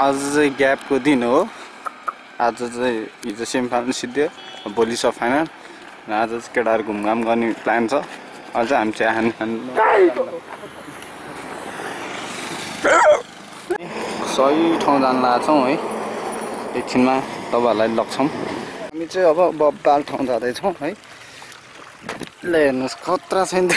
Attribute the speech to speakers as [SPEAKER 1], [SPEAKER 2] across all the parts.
[SPEAKER 1] आज चाहिँ ग्यापको दिन हो। आज चाहिँ हिजो सेमी फाइनल सिद्धियो भोलि सब फाइनल र आज चाहिँ केटाहरू घुमघाम गर्ने प्लान छ। अझ हामी चाहिँ हानी खानु सही ठाउँ जान लागेको छौँ है। एकछिनमा तपाईँहरूलाई लग्छौँ। हामी चाहिँ अब बब्बाल ठाउँ जाँदैछौँ है। ल हेर्नुहोस् खतरा छ नि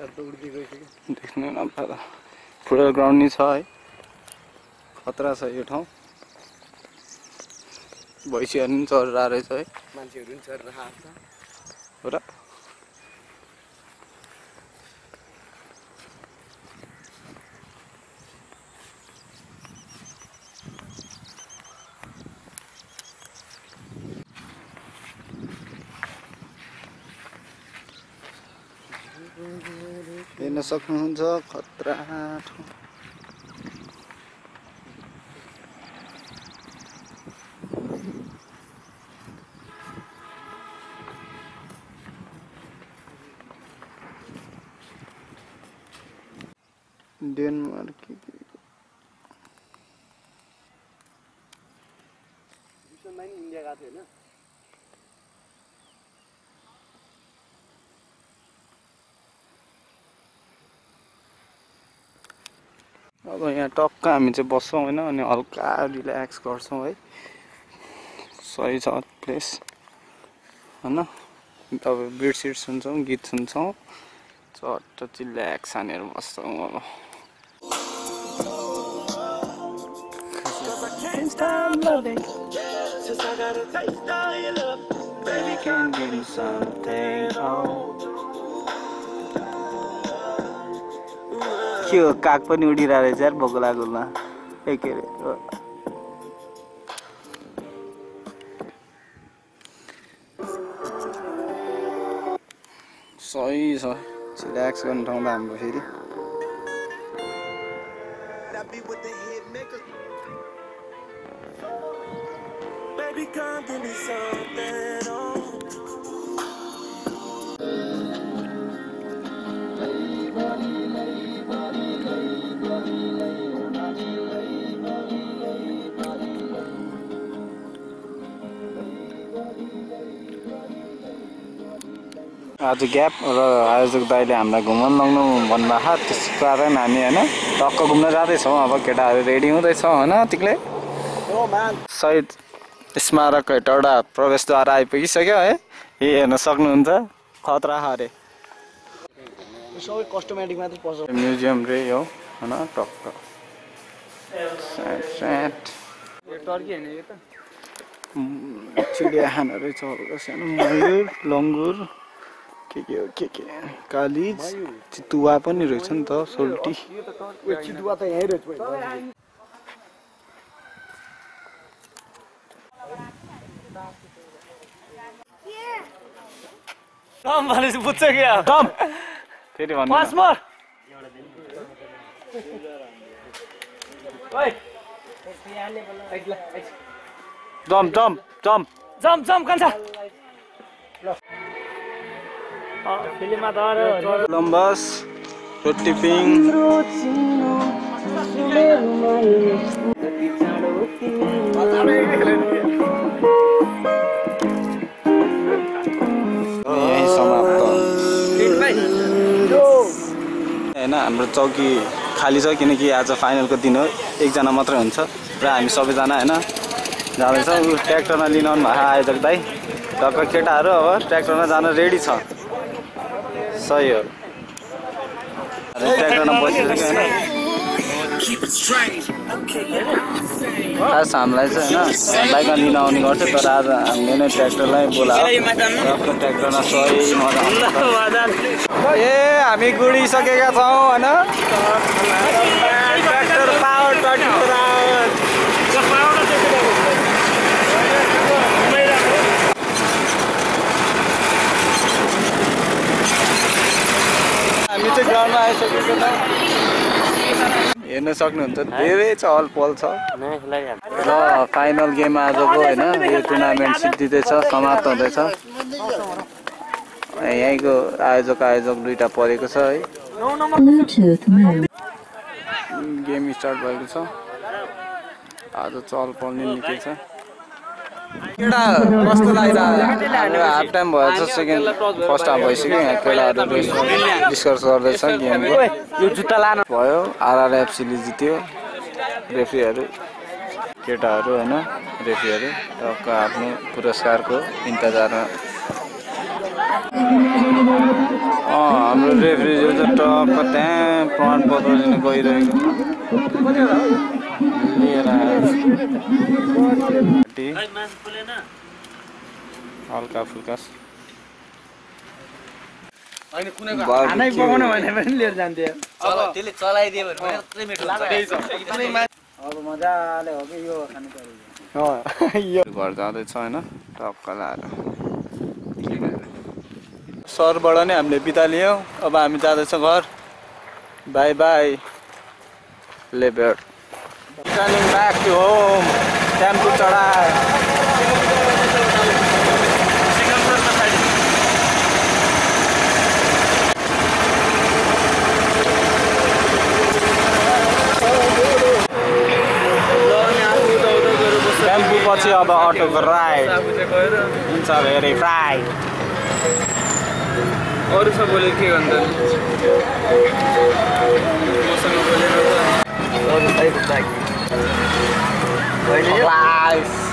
[SPEAKER 1] देख्नु न फुटबल ग्राउन्ड नि छ है खतरा छ यो ठाउँ भैँसीहरू पनि चढेर रहेछ है
[SPEAKER 2] मान्छेहरू पनि छ राख
[SPEAKER 1] हो र हेर्न सक्नुहुन्छ। खतरा। डेनमार्क
[SPEAKER 2] इन्डिया गएको थियो होइन।
[SPEAKER 1] अब यहाँ टक्क हामी चाहिँ बस्छौँ होइन अनि हल्का रिल्याक्स गर्छौँ है। सही छ प्लेस होइन? तपाईँ बिडसिड सुन्छौँ गीत सुन्छौँ। चट्ट चिल्याक्स हानेर बस्छौँ अब। Baby, can give me something, oh. के हो काग पनि उडिरहेको रहेछ यार बगुला गुलमा ए के अरे। सही छ रिल्याक्स गर्ने ठाउँ त हाम्रो फेरि.
[SPEAKER 2] Baby, come give me something. Oh.
[SPEAKER 1] आज ग्याप र आयोजक दाइले हामीलाई घुमाउनु लग्नु भन्नुभएको त्यस कारण हामी होइन टक्क घुम्न जाँदैछौँ। अब केटाहरू रेडी हुँदैछ होइन
[SPEAKER 2] man.
[SPEAKER 1] शहीद स्मारक हेटौडा प्रवेशद्वार आइपुगिसक्यो है। यही हेर्न सक्नुहुन्छ। खतरा छ अरे म्युजियम रे हो होइन टक्क। स्याट स्याट
[SPEAKER 2] टर्की होइन यो त
[SPEAKER 1] उम्, चिडियाखाना रहेछ हल्का सानो मयुर लङ्गुर। के के हो के के? कालिज चितुवा पनि रहेछ नि त सोल्टी।
[SPEAKER 2] चितुवा त यहीँ रहेछ।
[SPEAKER 3] कम भनेपछि बुझ्छ क्या
[SPEAKER 1] कम फेरि भन्नु
[SPEAKER 3] पाँच
[SPEAKER 1] न।
[SPEAKER 3] मर
[SPEAKER 1] जम्प जम्प जम्प।
[SPEAKER 3] जम जम कान्छ। फिल्ममा त अरे
[SPEAKER 1] कोलम्बस रोटी पिङ होइन हाम्रो चौकी खाली छ किनकि आज फाइनलको दिन हो। एकजना मात्रै हुन्छ र हामी सबैजना होइन। जाँदैछौँ। ट्र्याक्टरमा लिन आउनु भएको आयोजक दाइ। टक्क केटाहरू अब ट्र्याक्टरमा जान रेडी छ। सही हो। ट्र्याक्टरमा बसिसक्यो होइन? खास हामीलाई चाहिँ होइन बाइकमा लिन आउने गर्थ्यो तर आज हामीले नै ट्र्याक्टरलाई बोलायो। ट्र्याक्टर ट्र्याक्टरमा सही मजा। ए हामी गुडिसकेका छौँ होइन? आइसकेको छौँ हेर्न सक्नुहुन्छ। धेरै चहल पहल छ। र फाइनल गेम आजको होइन। यो टुर्नामेन्ट सिद्धिँदैछ समाप्त हुँदैछ। यहीँको आयोजक आयोजक दुइटा परेको छ है. गेम स्टार्ट भएको छ। आज चहल पहल नै निकै छ। केटा कस्तो लागिरहेको हाफ टाइम भएछ सेकेन्ड फर्स्ट हाफ भइसक्यो यहाँ केटाहरू डिस्कस गर्दैछ गेमको
[SPEAKER 3] यो जुत्ता लानु
[SPEAKER 1] भयो आरआरएफसीले जित्यो। रेफ्रीहरू केटाहरू होइन? रेफ्रीहरू टक्क आफ्नो पुरस्कारको इन्तजारमा। हाम्रो रेफ्रीहरू चाहिँ टक्क त्यहाँ प्रमाणपत्र लिन गइरहेको। हल्का घर जाँदैछ होइन टक्क सरबाट नै हामीले बिदा लियौँ। अब हामी जाँदैछ घर। Bye bye. लेबेड returning back to home tempo चढाए टेम्पो पछि अब अटोको राइड हुन्छ भेरी फ्राइड
[SPEAKER 2] अरू सब बोलेको के भन्दा? मसँग बोलेर
[SPEAKER 1] Nice.